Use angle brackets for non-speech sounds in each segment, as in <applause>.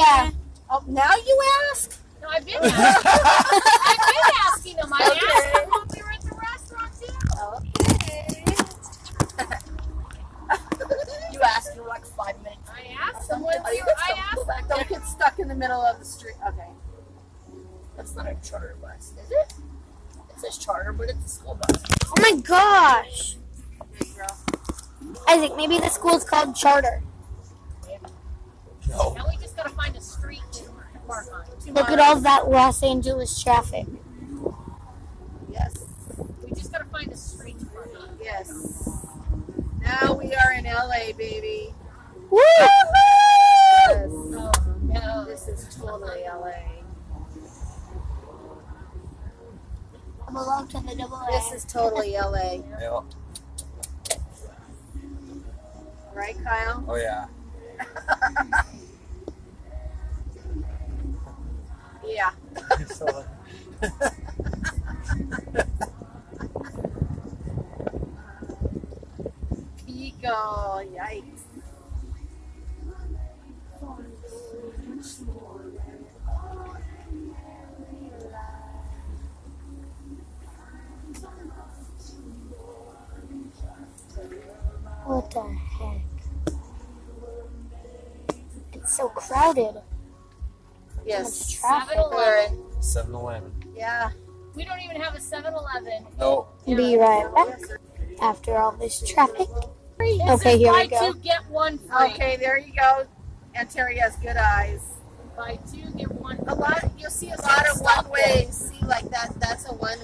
Yeah. Oh, now you ask? No, I've been asking. I've been asking them. I asked them when we were at the restaurant too. Okay. <laughs> you asked for like five minutes. I asked them when Are we you were. I asked them. don't get stuck in the middle of the street. Okay. That's not a charter bus, is it? It says charter, but it's a school bus. Oh my gosh. There you go. Isaac, maybe the school's called Charter. No. Now we just gotta find a street to park on. Look at all that Los Angeles traffic. Yes. We just gotta find a street to park on. Yes. Now we are in LA, baby. Woo! Yes. Oh no. This is totally LA. I belong to the double A. This is totally LA. Yeah. Right, Kyle? Oh yeah. Yeah. So, Pico. Yikes. What the heck? It's so crowded. Yes. Traffic. 7-Eleven. 7-Eleven. Yeah. We don't even have a 7-Eleven. No. Be right back after all this traffic. This Okay, here we go. two get one free. Okay, there you go. And Terry has good eyes. Buy two get one. A lot. You'll see a lot of one ways. See, like that. That's a one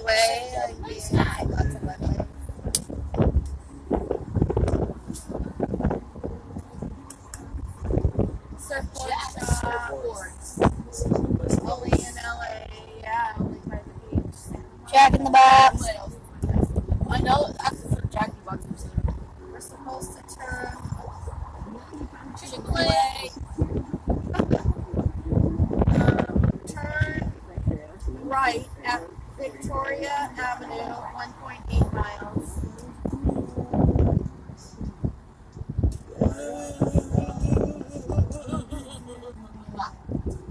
Jack in the Box. I know. Actually, for Jackie Buckers. We're supposed to turn. Chick-fil-A. Um, turn right at Victoria Avenue, 1.8 miles.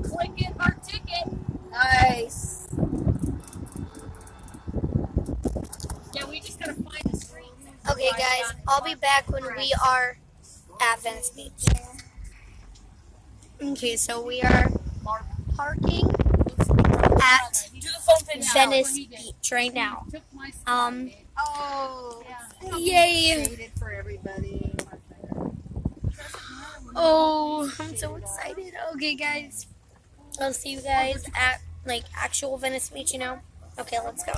Click it our ticket. Nice. Yeah, we just gotta find a street. Okay, guys, I'll be back when we are at Venice Beach. Okay, so we are parking at. Venice. Beach right now. Um, Oh. yay! Oh, I'm so excited. Okay, guys, I'll see you guys at like actual Venice Beach. You know? Okay, let's go.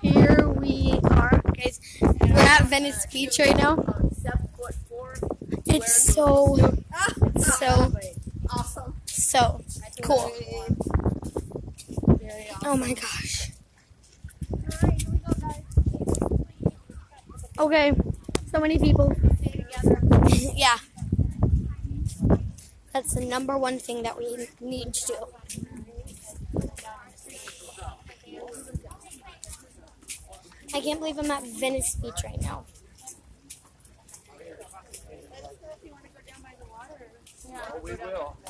Here we are, guys. We're at Venice Beach right now. Seven foot four. It's so, so, Awesome. so cool. Oh my gosh. Okay, so many people. <laughs> yeah. That's the number one thing that we need to do. I can't believe I'm at Venice Beach right now.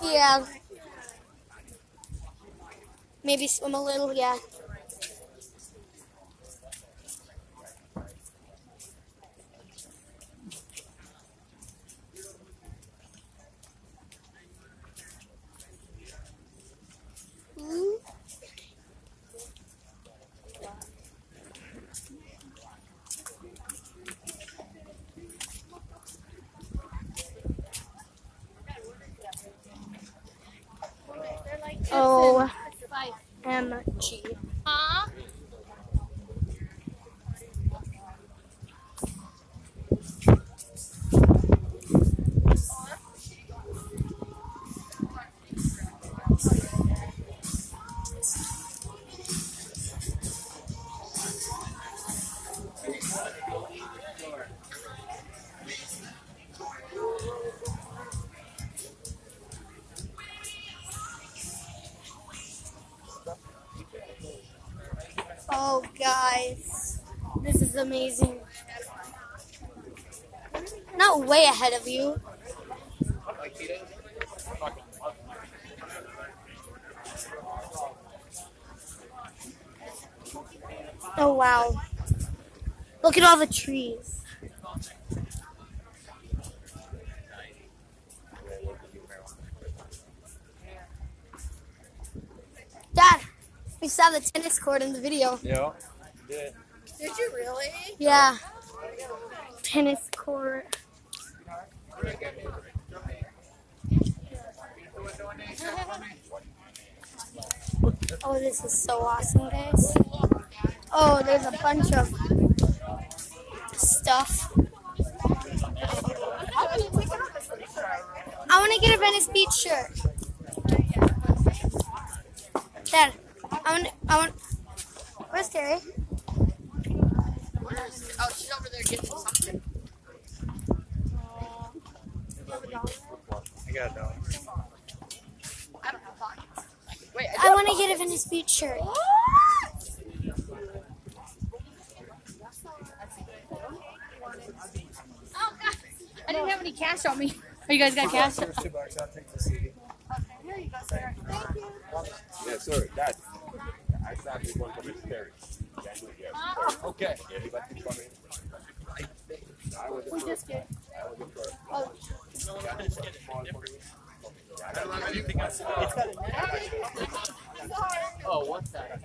Yeah. Oh, Maybe swim a little, yeah. 题啊？Oh guys. This is amazing. Not way ahead of you. Oh, wow. Look at all the trees. We saw the tennis court in the video. Yeah. Did. Did you really? Yeah. Tennis court. <laughs> Oh, this is so awesome, guys. Oh, there's a bunch of stuff. I want to get a Venice Beach shirt. Dad, I want, I want. Where's Terry? Oh, she's over there getting something. I got a dog. I don't have pockets. Wait, I want to get a Venice Beach shirt. Oh, God. I didn't have any cash on me. Oh, you guys got cash? Here's two bucks. I'll take the CD. Yes, sir. That. I thought you want to be scary. Okay. Everybody come in. I was the first. I was the first. Oh, what's that?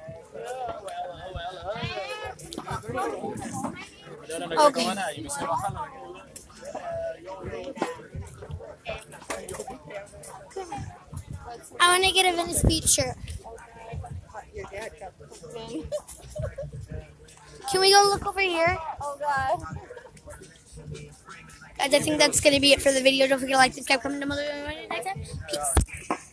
Okay. I want to get a Venice Beach shirt. <laughs> Can we go look over here? Oh God. Guys, I think that's to be it for the video. Don't forget to like, subscribe, comment below. Next time. Peace.